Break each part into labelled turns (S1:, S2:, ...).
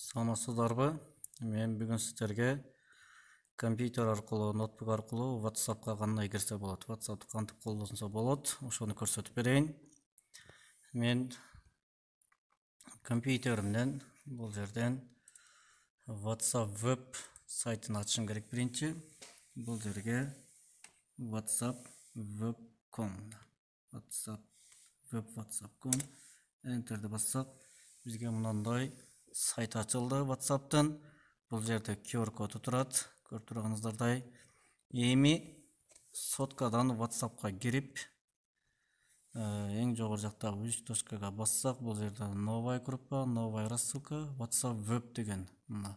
S1: саламатсыздарбы мен бүгүн сиздерге компьютер аркылуу ноутбук аркылуу whatsappка кандай кирсе болот whatsappты кантип колдонсо болот ошону көрсөтүп берейин мен компьютеримден бул жерден whatsapp веб сайтын ачышым керек биринчи бул жерге whatsapp web.com whatsapp web whatsapp.com энтерди бассак бизге мындай сайт ачылды whatsappтын бул жерде qr коду турат көрүп турганыңыздардай эми соткадан whatsappка кирип эң жогору жактагы үч точкага бассак бул жерде новая группа новая рассылка whatsapp веб деген мына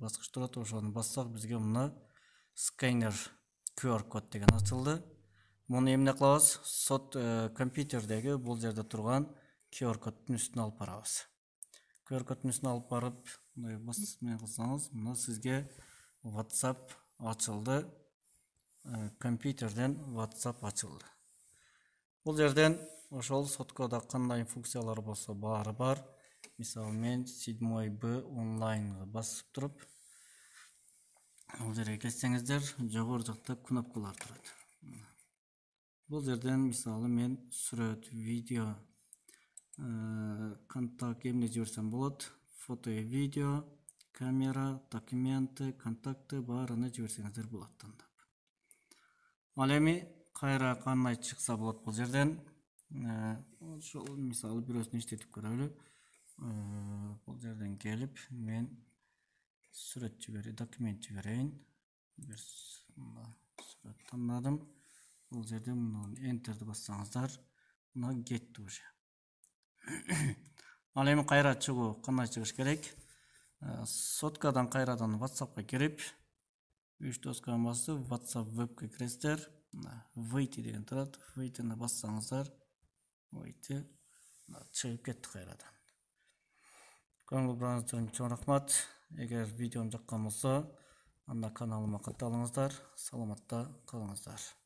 S1: баскыч турат ошону бассак бизге мына сканер qr код деген ачылды. Муну эмне кылабыз сот компьютердеги бул жерде турган qr коддун үстүнө алып барабыз үстүнө алып барып мындай бас менен кылсаңыз мына сизге whatsapp ачылды. Компьютерден whatsapp ачылды. Бул жерден ошол соткада кандай функциялар болсо баары бар. Мисалы мен седьмой б онлайнга басып туруп бул жерге келсеңиздер жогору жакта кнопкалар турат бул жерден мисалы мен сүрөт видео контакт эмне жиберсем болот фото и видео камера документы контакты баарыны жиберсеңиздер болот тандап ал эми кайра кандай чыкса болот бул жерден ошол мисалы бирөөсүн иштетип көрөлү бул жерден келип мен сүрөт жибер документ жиберейин бир сүрөт тандадым бул жерде мына энтерди бассаңыздар мына кетти уже ал эми кайра чыгуу кандай чыгыш керек? Соткадан кайрадан whatsappка кирип үч досканы басып whatsapp вебке киресиздер. Выйти деген турат. Выйтини бассаңыздар выйти чыгып кетти кайрадан. Көңүл бурганыңыз үчүн чоң рахмат. Эгер видеом жаккан болсо анда каналыма катталыңыздар саламатта калыңыздар.